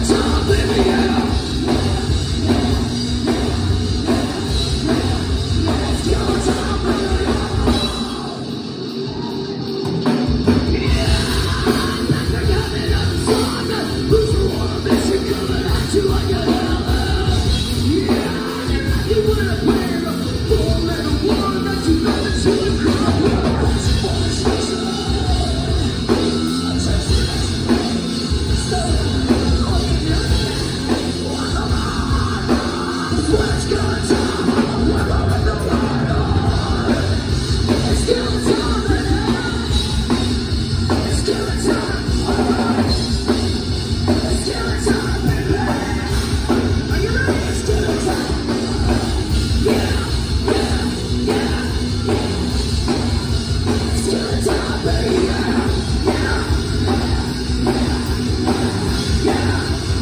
the time.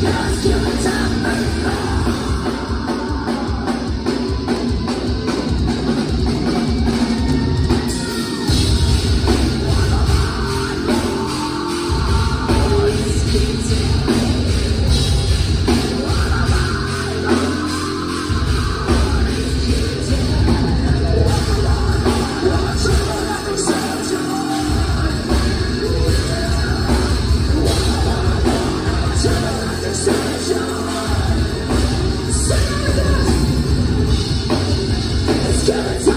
Cause you can time. Yeah.